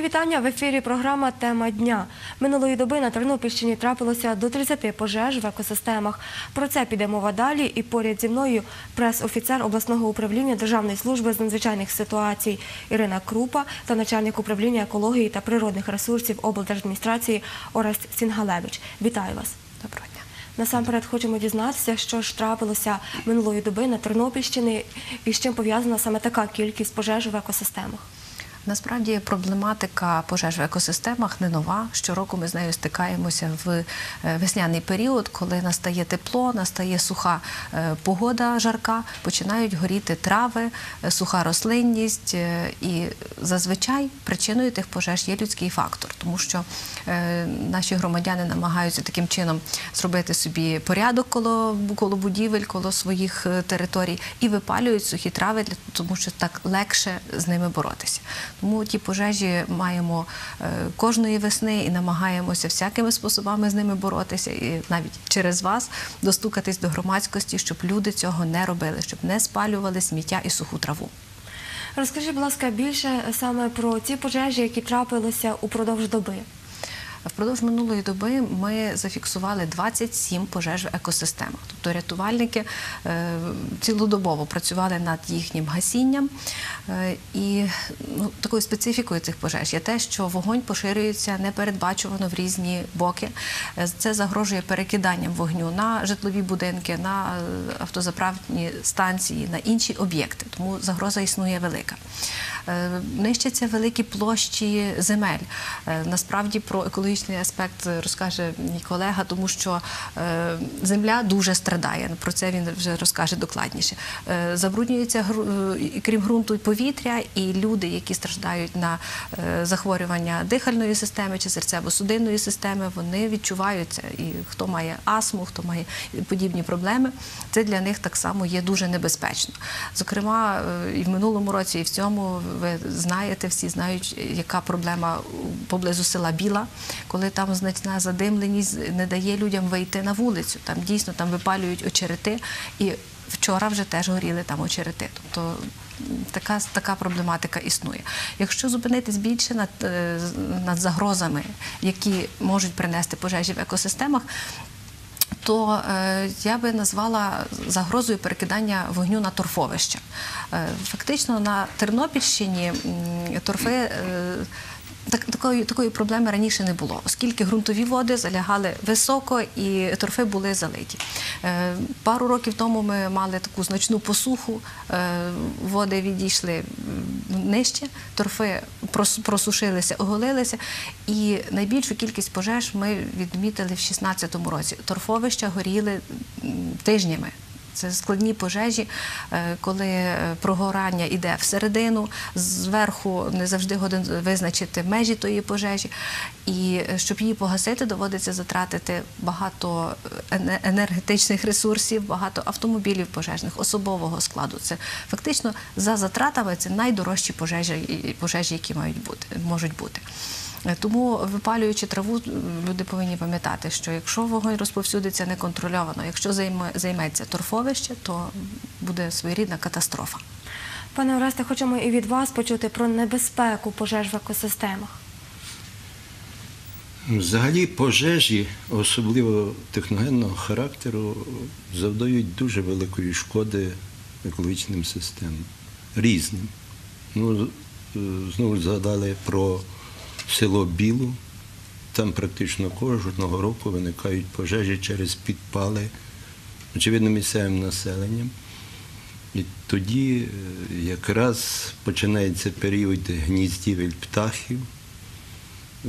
Мої вітання в ефірі. Програма Тема дня. Минулої доби на Тернопільщині трапилося до 30 пожеж в екосистемах. Про це піде мова далі. І поряд зі мною прес-офіцер обласного управління Державної служби з надзвичайних ситуацій Ірина Крупа та начальник управління екології та природних ресурсів облдержадміністрації Орест Сінгалевич. Вітаю вас. Доброго дня. Насамперед хочемо дізнатися, що ж трапилося минулої доби на Тернопільщині і з чим пов'язана саме така кількість пожеж в екосистемах. Насправді проблематика пожеж в екосистемах не нова. Щороку ми з нею стикаємося в е, весняний період, коли настає тепло, настає суха е, погода жарка, починають горіти трави, е, суха рослинність. І зазвичай причиною тих пожеж є людський фактор, тому що наші громадяни намагаються таким чином зробити собі порядок коло, коло будівель, коло своїх територій і випалюють сухі трави, тому що так легше з ними боротися. Тому ті пожежі маємо е, кожної весни і намагаємося всякими способами з ними боротися, і навіть через вас достукатись до громадськості, щоб люди цього не робили, щоб не спалювали сміття і суху траву. Розкажіть, будь ласка, більше саме про ті пожежі, які трапилися упродовж доби. Впродовж минулої доби ми зафіксували 27 пожеж в екосистемах. Тобто рятувальники е, цілодобово працювали над їхнім гасінням. Е, і ну, такою специфікою цих пожеж є те, що вогонь поширюється непередбачувано в різні боки. Е, Це загрожує перекиданням вогню на житлові будинки, на автозаправні станції, на інші об'єкти. Тому загроза існує велика. Нищаться великі площі земель. Насправді про екологічний аспект розкаже мій колега, тому що е, земля дуже страдає. Про це він вже розкаже докладніше. Е, Забруднюється е, крім ґрунту повітря, і люди, які страждають на е, захворювання дихальної системи чи серцево-судинної системи, вони відчувають це. І хто має астму, хто має подібні проблеми, це для них так само є дуже небезпечно. Зокрема, е, і в минулому році, і в цьому ви знаєте, всі знають, яка проблема поблизу села Біла, коли там значна задимленість не дає людям вийти на вулицю. Там дійсно там випалюють очерети, і вчора вже теж горіли там очерети. Тобто така, така проблематика існує. Якщо зупинитись більше над, е, над загрозами, які можуть принести пожежі в екосистемах, то е, я би назвала загрозою перекидання вогню на торфовища. Е, фактично на Тернопільщині торфи. е, так, такої, такої проблеми раніше не було, оскільки ґрунтові води залягали високо і торфи були залиті. Е, пару років тому ми мали таку значну посуху, е, води відійшли нижче, торфи прос- просушилися, оголилися. І найбільшу кількість пожеж ми відмітили в 2016 році. Торфовища горіли тижнями. Це складні пожежі, е, коли е, прогорання йде всередину, зверху не завжди годин визначити межі тої пожежі. І е, щоб її погасити, доводиться затратити багато енергетичних ресурсів, багато автомобілів пожежних, особового складу. Це фактично за затратами це найдорожчі пожежі, пожежі які мають бути, можуть бути. Е, Тому, випалюючи траву, люди повинні пам'ятати, що якщо вогонь розповсюдиться неконтрольовано, якщо займеться торфовище, то буде своєрідна катастрофа. Пане Оресте, хочемо і від вас почути про небезпеку пожеж в екосистемах. Взагалі пожежі, особливо техногенного характеру, завдають дуже великої шкоди екологічним системам різним. Ну, знову згадали про село Білу. Там практично кожного року виникають пожежі через підпали, очевидно, місцевим населенням. І тоді е, якраз починається період гніздівель птахів, е,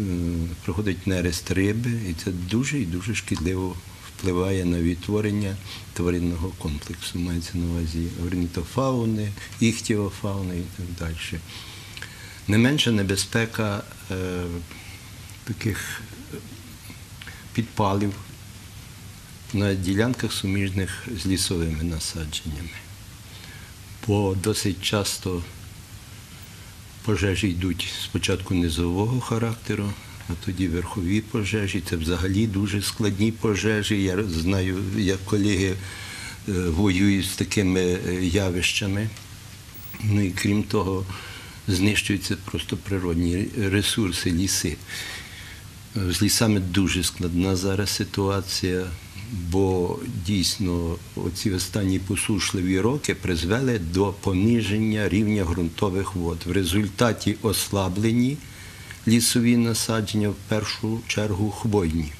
проходить нерест риби, і це дуже і дуже шкідливо впливає на відтворення тваринного комплексу. Мається на увазі орнітофауни, іхтіофауни і так далі. Не менша небезпека е, таких е, підпалів на ділянках суміжних з лісовими насадженнями. Бо досить часто пожежі йдуть спочатку низового характеру, а тоді верхові пожежі. Це взагалі дуже складні пожежі. Я знаю, як колеги е, воюють з такими е, явищами. Ну і крім того, знищуються просто природні ресурси, ліси. З лісами дуже складна зараз ситуація, бо дійсно оці останні посушливі роки призвели до пониження рівня ґрунтових вод. В результаті ослаблені лісові насадження, в першу чергу хвойні.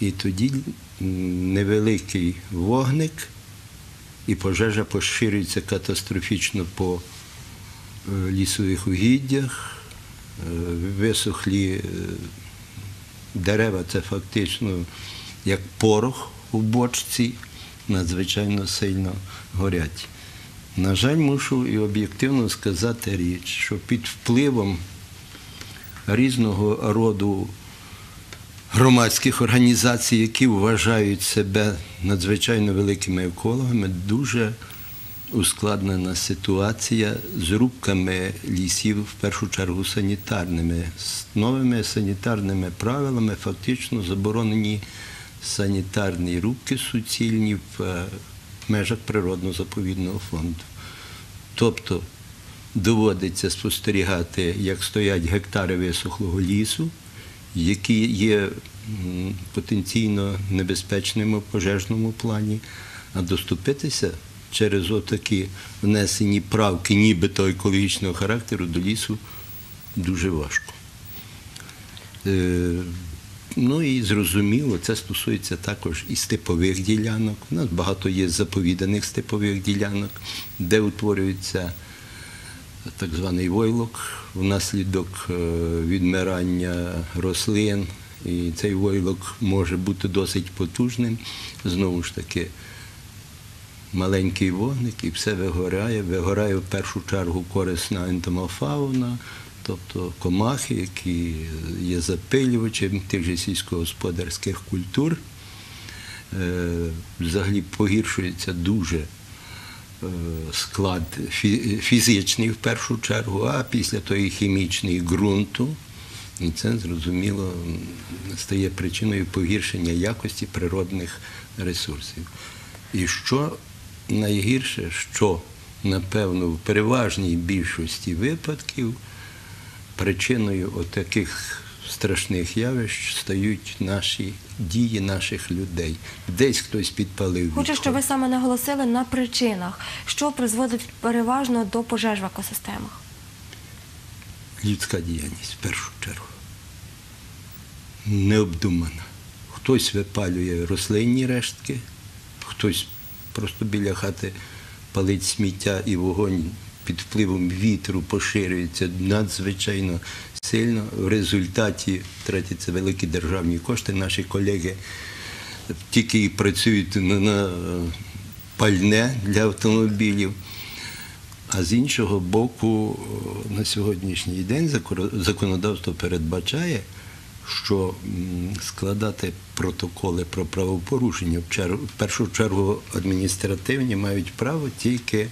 І тоді невеликий вогник, і пожежа поширюється катастрофічно по лісових угіддях, е, висохлі е, дерева це фактично як порох у бочці, надзвичайно сильно горять. На жаль, мушу і об'єктивно сказати річ, що під впливом різного роду громадських організацій, які вважають себе надзвичайно великими екологами, дуже ускладнена ситуація з рубками лісів, в першу чергу санітарними. З новими санітарними правилами фактично заборонені санітарні рубки суцільні в е, межах природно-заповідного фонду. Тобто доводиться спостерігати, як стоять гектари висохлого лісу, які є потенційно небезпечними в пожежному плані, а доступитися через отакі внесені правки, нібито екологічного характеру до лісу дуже важко. Е, Ну і зрозуміло, це стосується також і степових ділянок. У нас багато є заповіданих степових ділянок, де утворюється так званий войлок внаслідок е, відмирання рослин. І цей войлок може бути досить потужним. Знову ж таки, маленький вогник і все вигорає. Вигорає в першу чергу корисна ентомофауна, тобто комахи, які є запилювачем тих же сільськогосподарських культур. Е, Взагалі погіршується дуже е, склад фізичний в першу чергу, а після того і хімічний ґрунту. І це зрозуміло стає причиною погіршення якості природних ресурсів. І що найгірше, що напевно в переважній більшості випадків причиною отаких страшних явищ стають наші дії наших людей. Десь хтось підпалив. Хочу, щоб ви саме наголосили на причинах, що призводить переважно до пожеж в екосистемах. людська діяльність в першу чергу. Необдумана. Хтось випалює рослинні рештки, хтось просто біля хати палить сміття і вогонь під впливом вітру поширюється надзвичайно сильно. В результаті тратяться великі державні кошти. Наші колеги тільки і працюють на, е, пальне для автомобілів. А з іншого боку, на сьогоднішній день законодавство передбачає, що складати протоколи про правопорушення в першу чергу адміністративні мають право тільки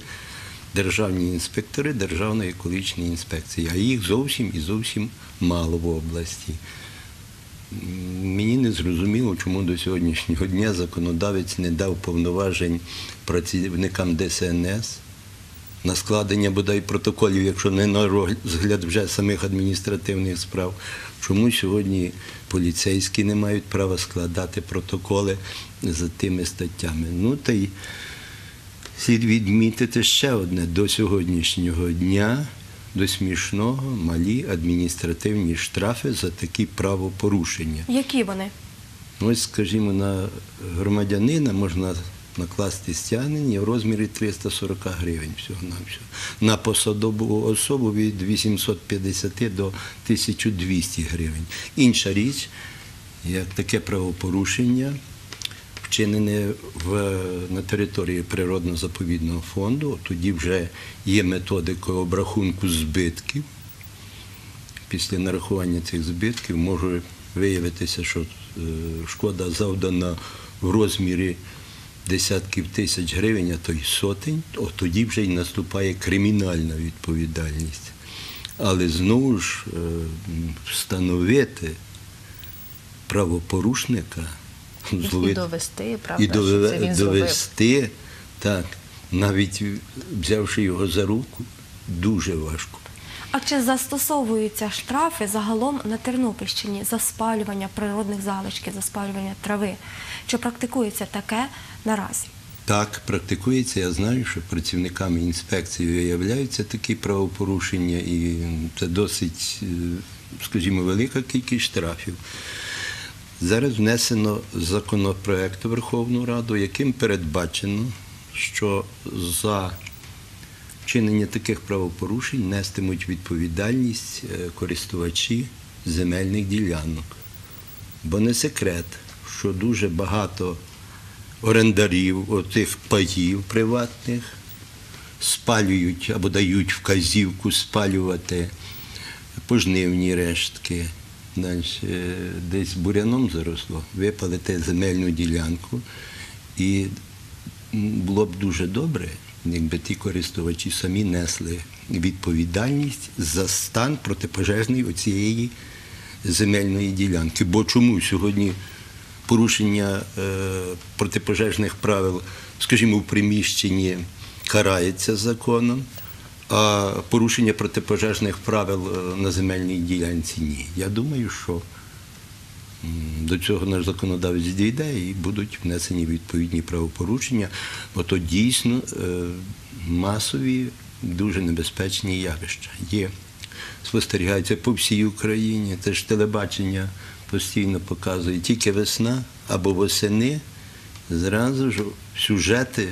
державні інспектори Державної екологічної інспекції, а їх зовсім і зовсім мало в області. Мені не зрозуміло, чому до сьогоднішнього дня законодавець не дав повноважень працівникам ДСНС на складення бодай протоколів, якщо не на розгляд вже самих адміністративних справ. Чому сьогодні поліцейські не мають права складати протоколи за тими статтями? Ну та й слід відмітити ще одне до сьогоднішнього дня. До смішного малі адміністративні штрафи за такі правопорушення. Які вони? Ось, скажімо, на громадянина можна накласти стягнення в розмірі 340 гривень всього на. На посадову особу від 850 до 1200 гривень. Інша річ, як таке правопорушення, вчинене в, на території природно-заповідного фонду, тоді вже є методика обрахунку збитків після нарахування цих збитків може виявитися, що е, шкода завдана в розмірі десятків тисяч гривень, а то й сотень, от тоді вже й наступає кримінальна відповідальність. Але знову ж е, встановити правопорушника, І довести, правда, і що це він зробив. довести, так, навіть взявши його за руку, дуже важко. А чи застосовуються штрафи загалом на Тернопільщині за спалювання природних залишків, за спалювання трави? Чи практикується таке наразі? Так, практикується. Я знаю, що працівниками інспекції виявляються такі правопорушення, і це досить, е, скажімо, велика кількість штрафів. Зараз внесено законопроект Верховну Раду, яким передбачено, що за вчинення таких правопорушень нестимуть відповідальність е, користувачі земельних ділянок. Бо не секрет, що дуже багато орендарів отих паїв приватних спалюють або дають вказівку спалювати пожнивні рештки. Е, десь буряном заросло, випалити земельну ділянку. І було б дуже добре, якби ті користувачі самі несли відповідальність за стан протипожежний оцієї земельної ділянки. Бо чому сьогодні порушення е, протипожежних правил, скажімо, в приміщенні карається законом, а порушення протипожежних правил е, на земельній ділянці ні. Я думаю, що до цього наш законодавець дійде і будуть внесені відповідні правопорушення, бо то дійсно е, масові, дуже небезпечні явища. Є, спостерігаються по всій Україні. Це ж телебачення постійно показує тільки весна або восени, зразу ж сюжети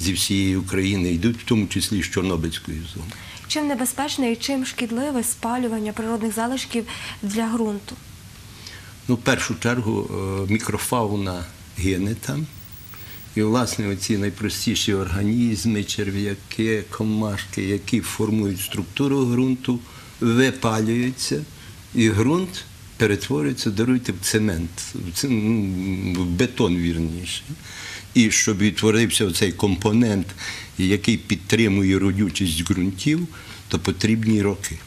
зі всієї України йдуть, в тому числі з Чорнобильської зони. Чим небезпечне і чим шкідливе спалювання природних залишків для ґрунту? Ну, в першу чергу е, мікрофауна гине там. І, власне, оці найпростіші організми, черв'яки, комашки, які формують структуру ґрунту, випалюються, і ґрунт перетворюється, даруйте, в цемент, в ну, бетон вірніше. І щоб відтворився цей компонент, який підтримує родючість ґрунтів, то потрібні роки.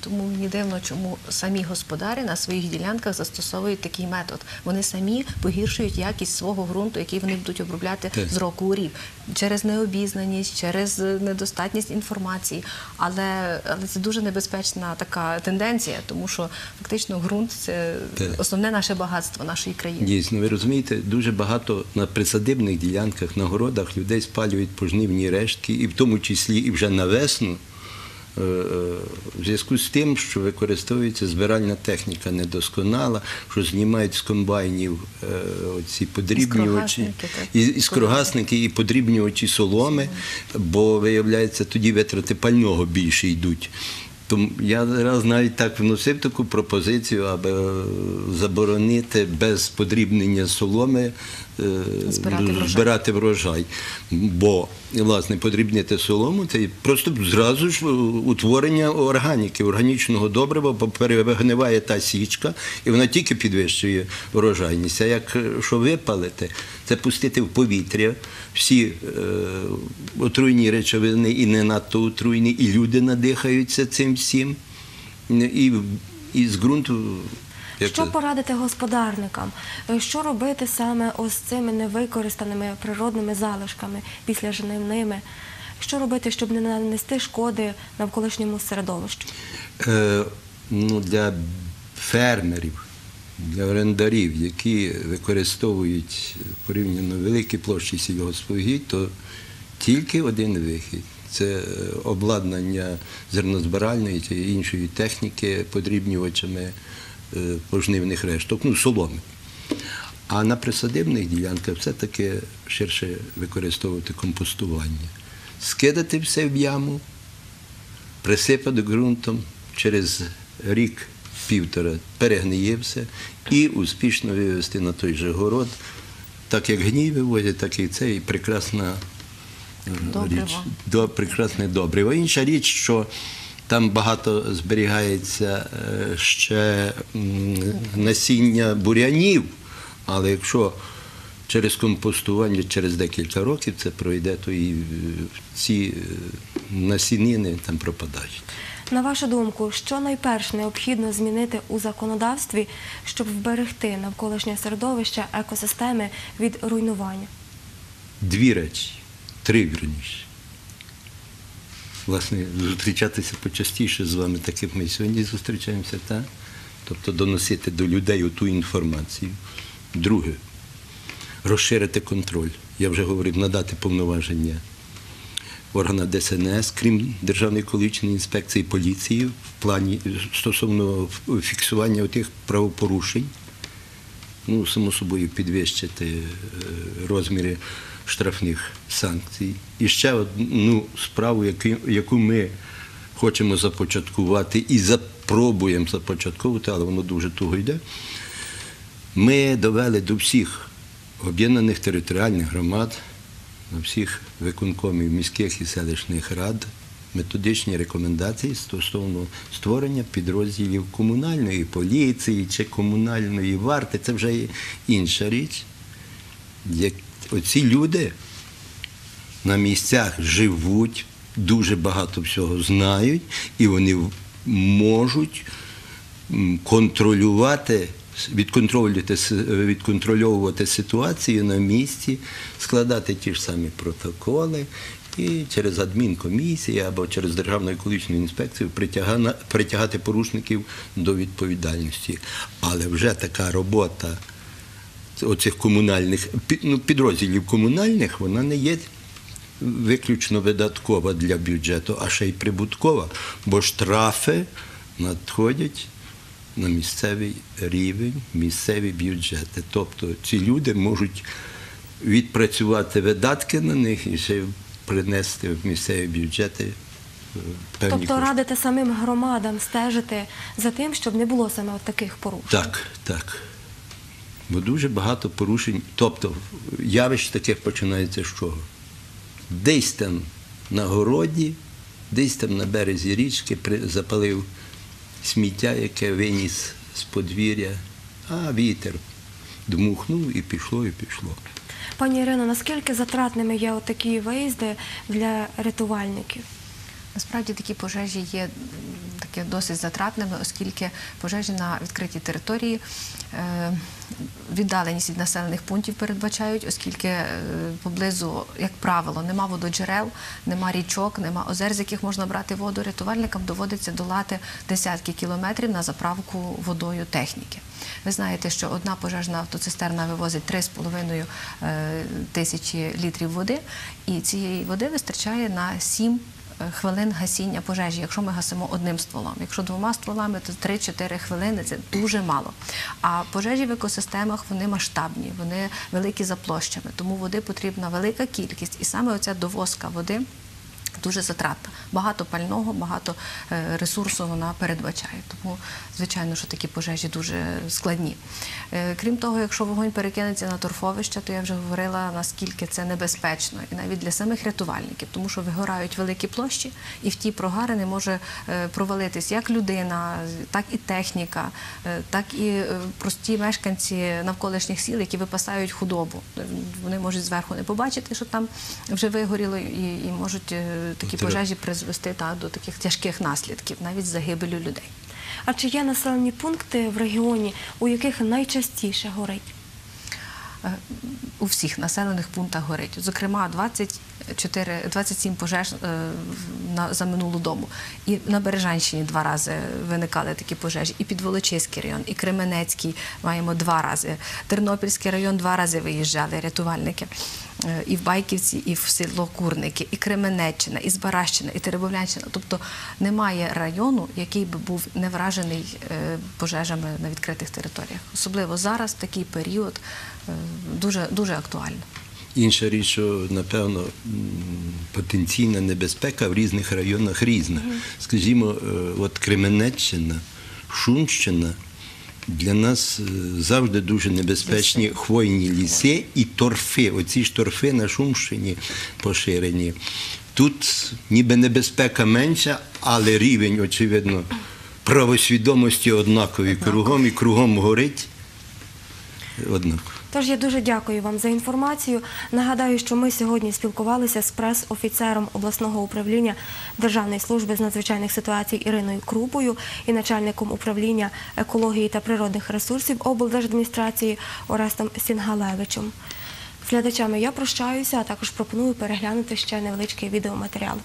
Тому мені дивно, чому самі господарі на своїх ділянках застосовують такий метод. Вони самі погіршують якість свого ґрунту, який вони будуть обробляти з року у рік через необізнаність, через недостатність інформації. Але, але це дуже небезпечна така тенденція, тому що фактично ґрунт це основне наше багатство нашої країни. Дійсно, ви розумієте, дуже багато на присадибних ділянках, на городах людей спалюють пожнивні рештки, і в тому числі і вже на весну. Е, е, В зв'язку з тим, що використовується збиральна техніка недосконала, що знімають з комбайнів е, оці подрібнювачі, і, іскрогасники і подрібнювачі соломи, бо виявляється, тоді витрати пального більше йдуть. Тому я раз навіть так вносив таку пропозицію, аби заборонити без подрібнення соломи Збирати врожай. збирати врожай. Бо, власне, подрібнити солому це просто зразу ж е, утворення органіки, органічного добрива, бо перегниває та січка, і вона тільки підвищує врожайність. А як е, що випалити, це пустити в повітря всі е, отруйні речовини і не надто отруйні, і люди надихаються цим всім. І, і з ґрунту. Як Що це- порадити господарникам? Е, Що робити саме ось з цими невикористаними природними залишками після жнивними? Що робити, щоб не нанести шкоди навколишньому середовищу? Е, ну, для фермерів, для орендарів, які використовують порівняно великі площі сільгоспугідь, то тільки один вихід. Це е, обладнання зернозбиральної чи іншої техніки подрібнювачами пожнивних решток, ну, соломи. А на присадибних ділянках все-таки ширше використовувати компостування. Скидати все в яму, присипати ґрунтом, через рік-півтора перегниє все і успішно вивезти на той же город. Так як гній вивозять, так і це і прекрасна е, Добриво. річ. До, прекрасне добриво. Інша річ, що там багато зберігається е, ще насіння бурянів, але якщо через компостування через декілька років це пройде, то і е, ці е, насінини там пропадають. На вашу думку, що найперше необхідно змінити у законодавстві, щоб вберегти навколишнє середовище екосистеми від руйнування? Дві речі, три вірніше. Власне, зустрічатися почастіше з вами, так як ми сьогодні зустрічаємося, так? тобто доносити до людей ту інформацію. Друге, розширити контроль. Я вже говорив, надати повноваження органа ДСНС, крім Державної екологічної інспекції поліції, в плані стосовно фіксування тих правопорушень. Ну, само собою, підвищити е, розміри штрафних санкцій. І ще одну справу, яку, ми хочемо започаткувати і запробуємо започатковувати, але воно дуже туго йде. Ми довели до всіх об'єднаних територіальних громад, до всіх виконкомів міських і селищних рад методичні рекомендації стосовно створення підрозділів комунальної поліції чи комунальної варти. Це вже інша річ. Оці люди на місцях живуть, дуже багато всього знають, і вони можуть контролювати, відконтролювати, відконтрольовувати ситуацію на місці, складати ті ж самі протоколи і через адмінкомісії або через Державну екологічну інспекцію притягати порушників до відповідальності. Але вже така робота оцих комунальних ну, підрозділів комунальних, вона не є виключно видаткова для бюджету, а ще й прибуткова, бо штрафи надходять на місцевий рівень, місцеві бюджети. Тобто ці люди можуть відпрацювати видатки на них і ще принести в місцеві бюджети е, певні Тобто кошти. радите самим громадам стежити за тим, щоб не було саме от таких порушень. Так, так. Бо дуже багато порушень. Тобто явищ таких починається з чого? Десь там на городі, десь там на березі річки запалив сміття, яке виніс з подвір'я, а вітер дмухнув і пішло, і пішло. Пані Ірино, наскільки затратними є такі виїзди для рятувальників? Насправді такі пожежі є м, таке досить затратними, оскільки пожежі на відкритій території е, віддаленість від населених пунктів передбачають, оскільки е, поблизу, як правило, нема вододжерел, нема річок, нема озер, з яких можна брати воду. Рятувальникам доводиться долати десятки кілометрів на заправку водою техніки. Ви знаєте, що одна пожежна автоцистерна вивозить 3,5 е, тисячі літрів води, і цієї води вистачає на 7 е, хвилин гасіння пожежі, якщо ми гасимо одним стволом. Якщо двома стволами, то 3-4 хвилини це дуже мало. А пожежі в екосистемах вони масштабні, вони великі за площами, тому води потрібна велика кількість, і саме оця довозка води. Дуже затратна. Багато пального, багато е, ресурсу вона передбачає. Тому, звичайно, що такі пожежі дуже складні. Е, Крім того, якщо вогонь перекинеться на торфовище, то я вже говорила, наскільки це небезпечно, і навіть для самих рятувальників, тому що вигорають великі площі, і в ті прогарини може е, провалитись як людина, так і техніка, так і прості мешканці навколишніх сіл, які випасають худобу. Вони можуть зверху не побачити, що там вже вигоріло, і, і можуть такі пожежі призвести та, до таких тяжких наслідків, навіть загибелю людей. А чи є населені пункти в регіоні, у яких найчастіше горить? Е, у всіх населених пунктах горить. Зокрема, 24, 27 пожеж е, на, за минулу добу. І на Бережанщині два рази виникали такі пожежі. І Підволочиський район, і Кременецький маємо два рази. Тернопільський район два рази виїжджали рятувальники. Е, І в Байківці, і в село Курники, і Кременеччина, і Збаращина, і Теребовлянщина. Тобто немає району, який би був не вражений е, пожежами на відкритих територіях. Особливо зараз, такий період, дуже, дуже актуально. Інша річ, що напевно потенційна небезпека в різних районах різна. Скажімо, е, от Кременеччина, Шумщина для нас е, завжди дуже небезпечні хвойні ліси і торфи. Оці ж торфи на Шумщині поширені. Тут ніби небезпека менша, але рівень, очевидно, правосвідомості однаковий кругом і кругом горить однаково. Тож я дуже дякую вам за інформацію. Нагадаю, що ми сьогодні спілкувалися з прес-офіцером обласного управління Державної служби з надзвичайних ситуацій Іриною Крупою і начальником управління екології та природних ресурсів облдержадміністрації Орестом Сінгалевичем. З я прощаюся, а також пропоную переглянути ще невеличкий відеоматеріал.